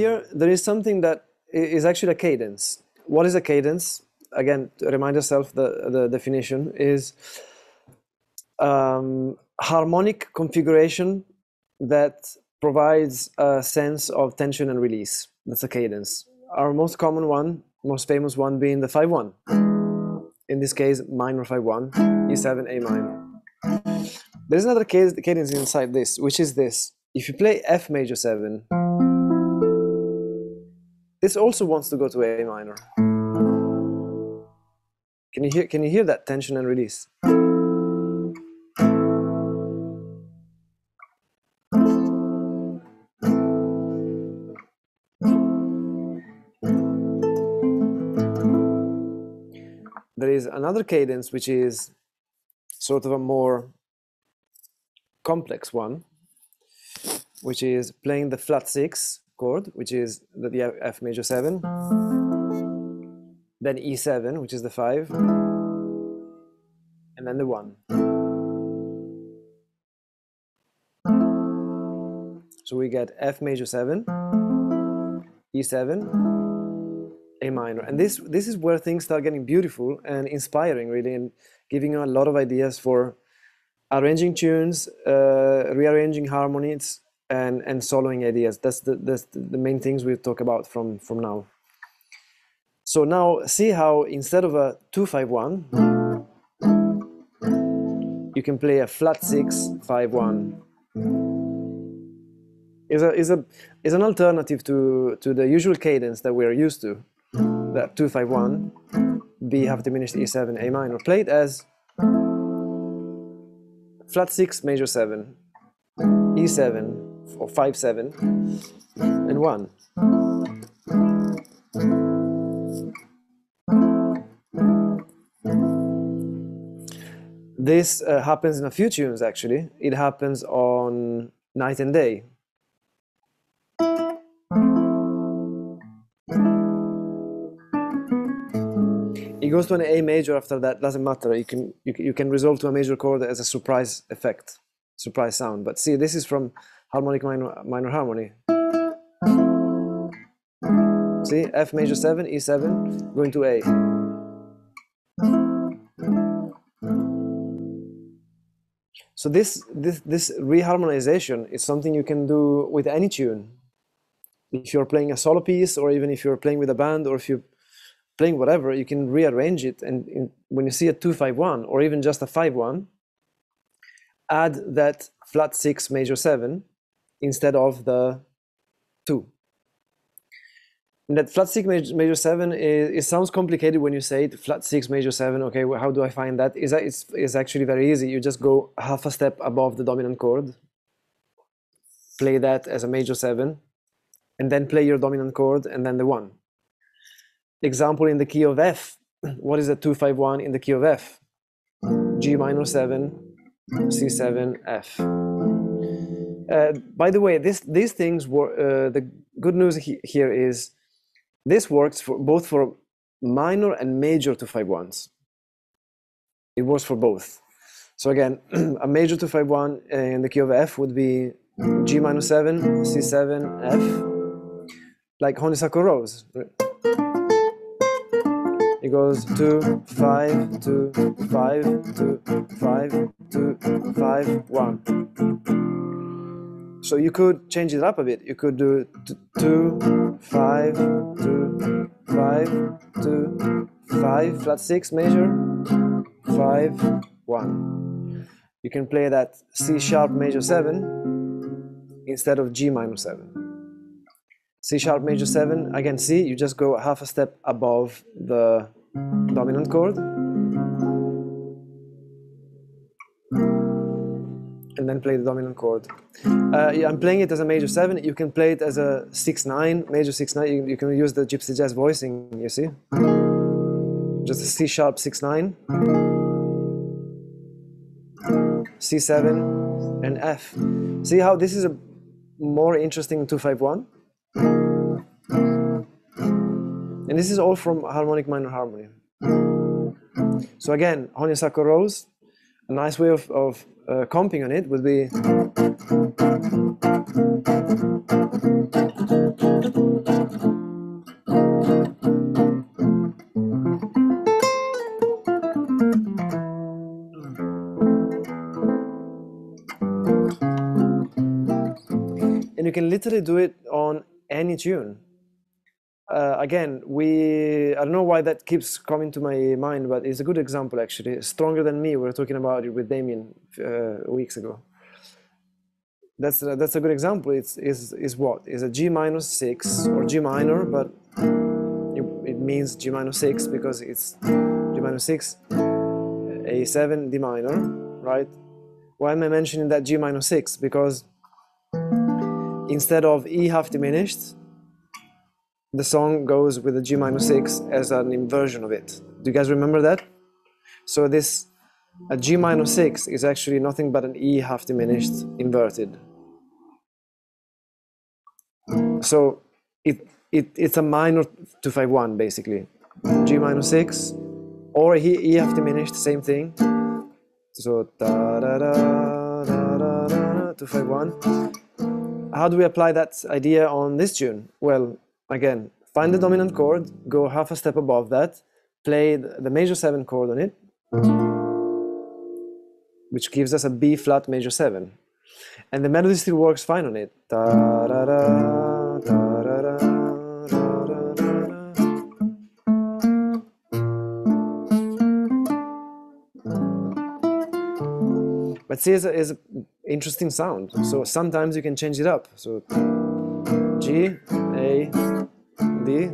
here there is something that is actually a cadence. What is a cadence? Again, remind yourself the, the definition is um, harmonic configuration that provides a sense of tension and release. That's a cadence. Our most common one, most famous one being the 5-1. In this case, minor 5-1, E7, A minor. There's another cadence inside this, which is this. If you play F major 7, this also wants to go to A minor. Can you hear, can you hear that tension and release? There is another cadence which is sort of a more complex one, which is playing the flat six chord, which is the F major seven, then E7, which is the five, and then the one. So we get F major seven, E7, a minor. And this this is where things start getting beautiful and inspiring, really, and giving you a lot of ideas for arranging tunes, uh, rearranging harmonies, and and soloing ideas. That's the that's the main things we talk about from from now. So now see how instead of a two five one, you can play a flat six five one. Is a is a is an alternative to to the usual cadence that we're used to that 251, B half diminished E7, A minor, played as flat 6 major 7, E7 or 5 7 and 1. This uh, happens in a few tunes actually. It happens on Night and Day, it goes to an A major after that, doesn't matter. You can, you, you can resolve to a major chord as a surprise effect, surprise sound. But see, this is from harmonic minor, minor harmony. See, F major 7, E7, going to A. So this, this, this reharmonization is something you can do with any tune. If you're playing a solo piece, or even if you're playing with a band, or if you're playing whatever, you can rearrange it. And in, when you see a 251 or even just a 5-1, add that flat 6 major 7 instead of the 2. And that flat 6 major, major 7, is, it sounds complicated when you say it, flat 6 major 7, okay, well, how do I find that? Is that it's, it's actually very easy. You just go half a step above the dominant chord, play that as a major 7, and then play your dominant chord and then the 1 example in the key of F. What is a 251 in the key of F? G minor 7, C7, F. Uh, by the way, this, these things were, uh, the good news he, here is this works for both for minor and major 251s. It works for both. So again, a major 251 in the key of F would be G minor 7, C7, F, like honeysuckle rose. It goes two, five, two, five, two, five, two, five, one. So you could change it up a bit. You could do two, five, two, five, two, five, flat six major, five, one. You can play that C sharp major seven instead of G minor seven. C sharp major 7, again C, you just go half a step above the dominant chord. And then play the dominant chord. Uh, yeah, I'm playing it as a major 7, you can play it as a 6-9, major 6-9, you, you, can use the gypsy jazz voicing, you see? Just a C sharp 6-9, C7, and F. See how this is a more interesting 251? And this is all from harmonic minor harmony. So again, honeysuckle rose, a nice way of, of uh, comping on it would be and you can literally do it on any tune. Uh, again, we I don't know why that keeps coming to my mind, but it's a good example actually. Stronger than me. We were talking about it with Damien uh, weeks ago. That's a, that's a good example. It's is is what is a G minus six or G minor, but it, it means G minus six because it's G minus six, A seven, D minor, right? Why am I mentioning that G minus six? Because instead of E half diminished, the song goes with a G minus 6 as an inversion of it. Do you guys remember that? So this a G minor 6 is actually nothing but an E half diminished inverted. So it, it it's a minor 251 basically. G minor minus 6 or E, e half diminished, same thing. So da da da da da da 251. How do we apply that idea on this tune? Well, Again, find the dominant chord, go half a step above that, play the major 7 chord on it, which gives us a B flat major 7. And the melody still works fine on it. But see, it's an interesting sound. So sometimes you can change it up. So G, A, D,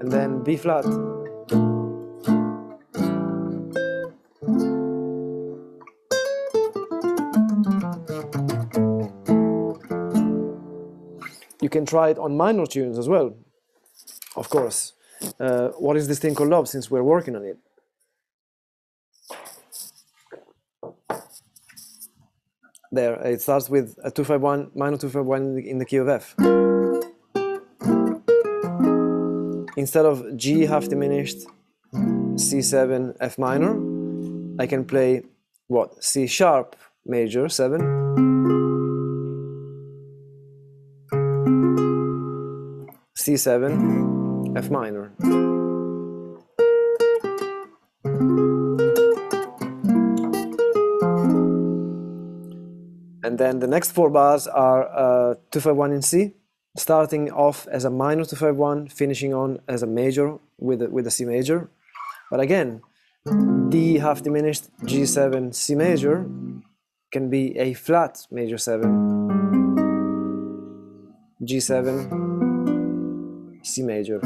and then B flat. You can try it on minor tunes as well, of course. Uh, what is this thing called love since we're working on it? There, it starts with a 251, minor 251 in the key of F. instead of G half diminished, C7, F minor, I can play what? C sharp major 7, C7, F minor. And then the next four bars are uh, 251 in C, starting off as a minor 251, finishing on as a major with a, with a C major. But again, D half diminished G7 C major can be a flat major 7, G7 C major.